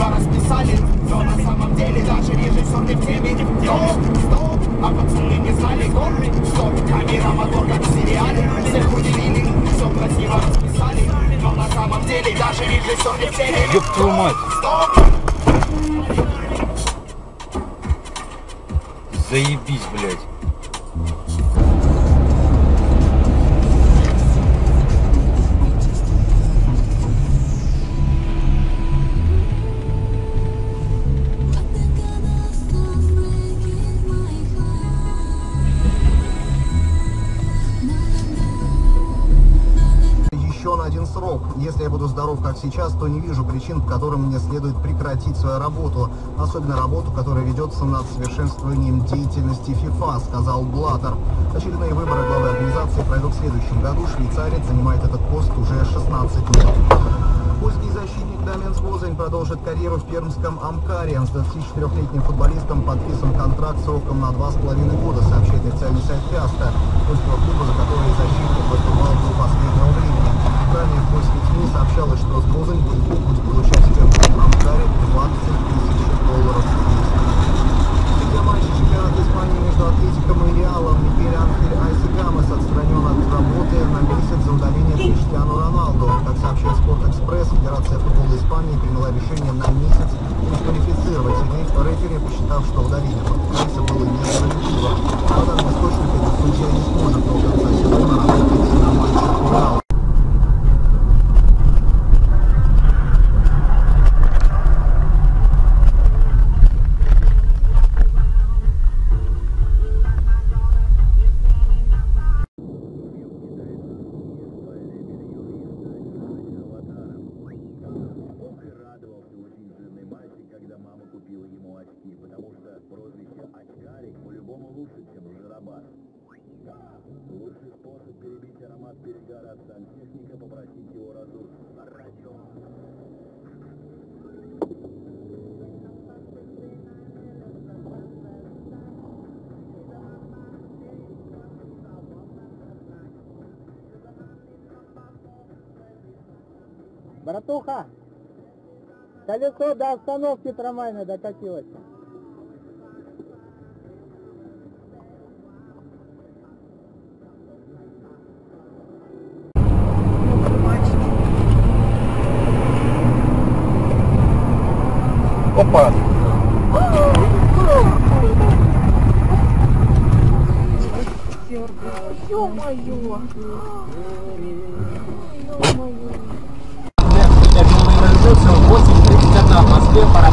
красиво расписали Но на самом деле даже режиссер не в теме Стоп, стоп, а пацаны не знали горы Стоп, камера, мотор, как в сериале Всех удивили, все красиво расписали Но на самом деле даже режиссер не в теме Ёб твою мать. Стоп, Заебись, блядь. Один срок. Если я буду здоров, как сейчас, то не вижу причин, по которым мне следует прекратить свою работу. Особенно работу, которая ведется над совершенствованием деятельности ФИФА, сказал Блаттер. Очередные выборы главы организации пройдут в следующем году. Швейцарец занимает этот пост уже 16 лет. Польский защитник Дамен Звозень продолжит карьеру в пермском Амкаре. С 24-летним футболистом подписан контракт сроком на 2,5 года, сообщает официальный сайт Каста, польского клуба, за который защитник выступал до последнего Спорт-Экспресс, Федерация футбола Испании приняла решение на месяц дисквалифицировать рефери, посчитав, что удаление Фортеса было несправедливо. Очки, потому что прозвище очкарик по-любому лучше, чем жиробас. Лучший способ перебить аромат перегара от сантехника попросить его разуть радио. Братуха, колесо до остановки трамвайной докатилось. Опа. Ё-моё! Организации 8.31 в Москве пора